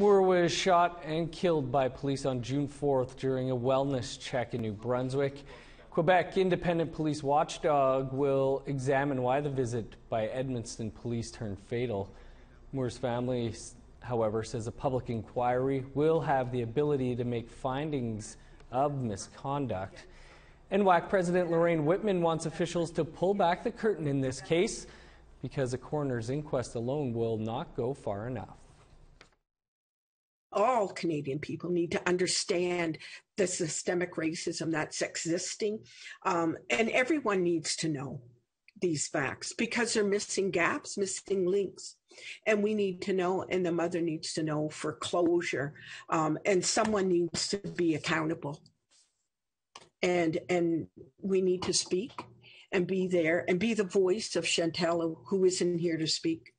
Moore was shot and killed by police on June 4th during a wellness check in New Brunswick. Quebec Independent Police Watchdog will examine why the visit by Edmundston Police turned fatal. Moore's family, however, says a public inquiry will have the ability to make findings of misconduct. NWAC President Lorraine Whitman wants officials to pull back the curtain in this case because a coroner's inquest alone will not go far enough all Canadian people need to understand the systemic racism that's existing. Um, and everyone needs to know these facts because they're missing gaps, missing links. And we need to know, and the mother needs to know for closure. Um, and someone needs to be accountable. And and we need to speak and be there and be the voice of Chantel, who isn't here to speak.